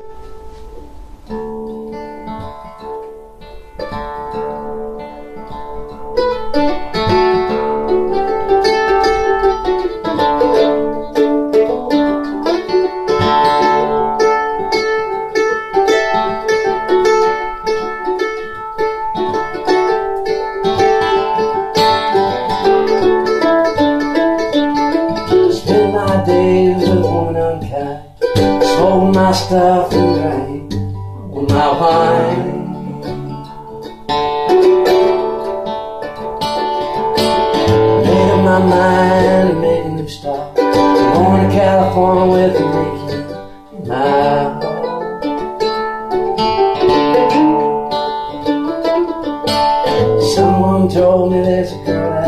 Spend Smoke my stuff and drink with my wine. Made up my mind to make a new start. Going to California with Mickey in my. Someone told me there's a girl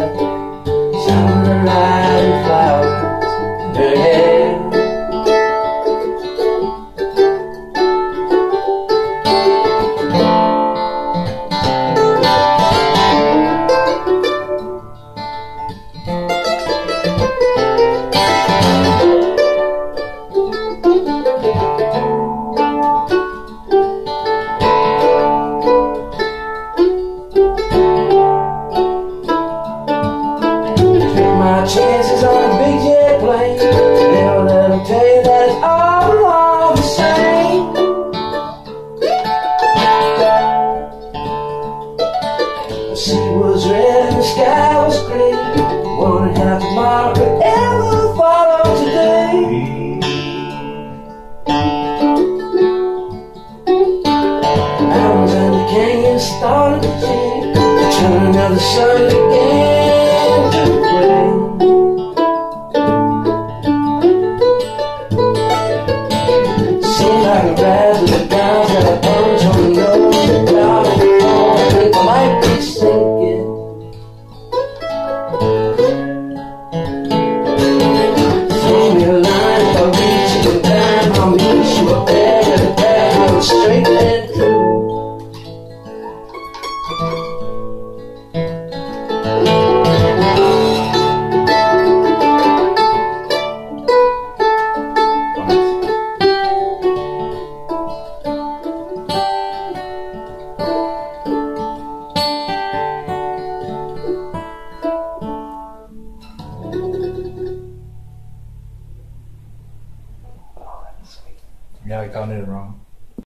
my chances on a big jet plane. Never let them tell you that it's all, all the same. The sea was red and the sky was green. Wondered how tomorrow could ever follow today. Mountains and the canyons started to change. Turning of the sun began like a rabbit. Yeah, I counted it wrong.